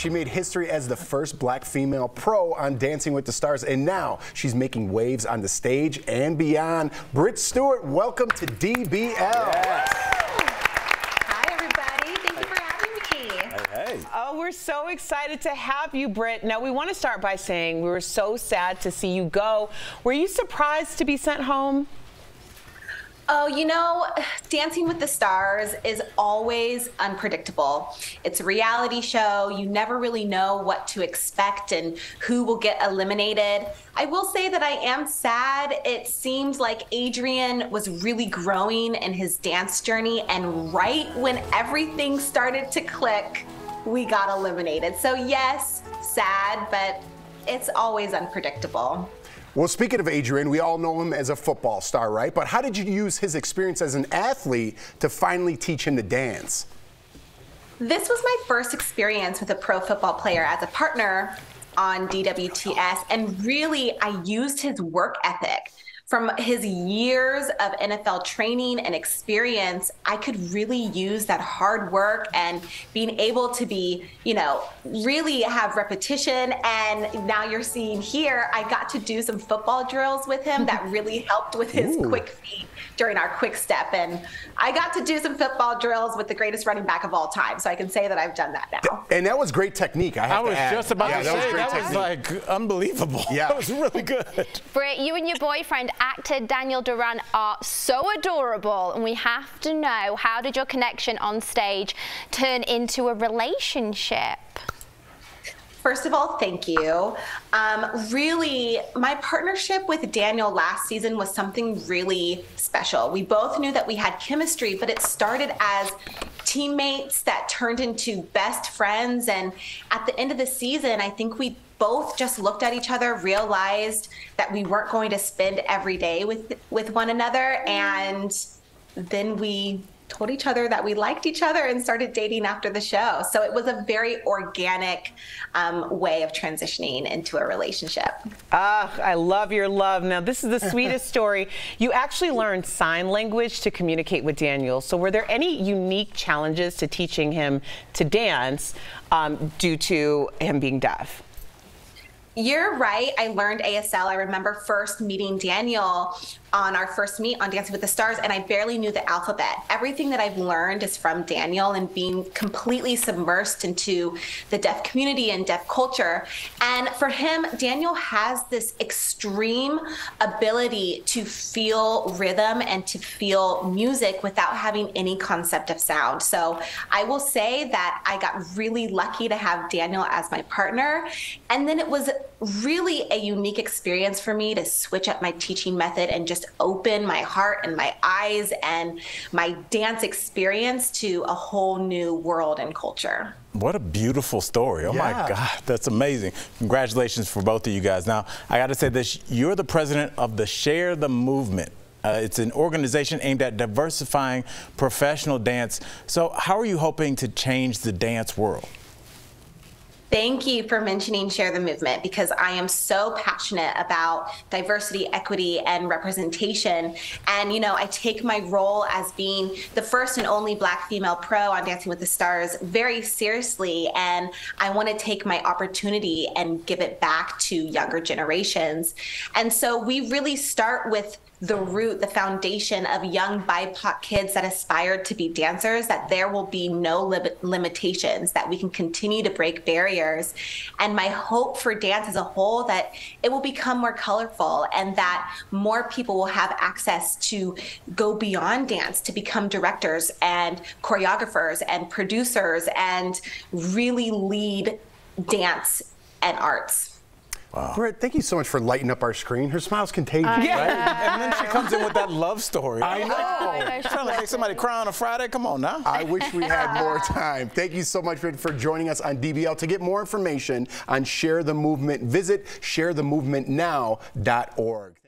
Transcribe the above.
She made history as the first black female pro on Dancing with the Stars, and now she's making waves on the stage and beyond. Britt Stewart, welcome to DBL. Hi, everybody. Thank you for having me. Hey. Oh, we're so excited to have you, Britt. Now, we want to start by saying we were so sad to see you go. Were you surprised to be sent home? Oh, you know, Dancing with the Stars is always unpredictable. It's a reality show. You never really know what to expect and who will get eliminated. I will say that I am sad. It seemed like Adrian was really growing in his dance journey, and right when everything started to click, we got eliminated. So, yes, sad, but it's always unpredictable. Well, speaking of Adrian, we all know him as a football star, right? But how did you use his experience as an athlete to finally teach him to dance? This was my first experience with a pro football player as a partner on DWTS, and really, I used his work ethic from his years of NFL training and experience, I could really use that hard work and being able to be, you know, really have repetition. And now you're seeing here, I got to do some football drills with him that really helped with his Ooh. quick feet during our quick step. And I got to do some football drills with the greatest running back of all time. So I can say that I've done that now. And that was great technique. I, I was just about yeah, to that say, was that was like unbelievable. Yeah. That was really good. Britt, you and your boyfriend actor Daniel Durant are so adorable, and we have to know how did your connection on stage turn into a relationship? First of all, thank you. Um, really, my partnership with Daniel last season was something really special. We both knew that we had chemistry, but it started as teammates that turned into best friends. And at the end of the season, I think we both just looked at each other, realized that we weren't going to spend every day with with one another, and then we told each other that we liked each other and started dating after the show. So it was a very organic um, way of transitioning into a relationship. Ah, I love your love. Now, this is the sweetest story. You actually learned sign language to communicate with Daniel. So were there any unique challenges to teaching him to dance um, due to him being deaf? You're right. I learned ASL. I remember first meeting Daniel on our first meet on Dancing with the Stars, and I barely knew the alphabet. Everything that I've learned is from Daniel and being completely submersed into the deaf community and deaf culture. And for him, Daniel has this extreme ability to feel rhythm and to feel music without having any concept of sound. So I will say that I got really lucky to have Daniel as my partner. And then it was really a unique experience for me to switch up my teaching method and just just open my heart and my eyes and my dance experience to a whole new world and culture. What a beautiful story. Oh yeah. my God, that's amazing. Congratulations for both of you guys. Now, I got to say this you're the president of the Share the Movement. Uh, it's an organization aimed at diversifying professional dance. So, how are you hoping to change the dance world? Thank you for mentioning Share the Movement because I am so passionate about diversity, equity, and representation. And, you know, I take my role as being the first and only Black female pro on Dancing with the Stars very seriously. And I want to take my opportunity and give it back to younger generations. And so we really start with the root, the foundation of young BIPOC kids that aspire to be dancers, that there will be no li- limitations, that we can continue to break barriers. And my hope for dance as a whole, that it will become more colorful and that more people will have access to go beyond dance, to become directors and choreographers and producers and really lead dance and arts. Wow. Britt, thank you so much for lighting up our screen. Her smile's contagious, uh, yeah. right? and then she comes in with that love story. I know. Oh, to make somebody cry on a Friday. Come on now. I wish we had more time. Thank you so much for, for joining us on DBL. To get more information on Share the Movement, visit sharethemovementnow.org.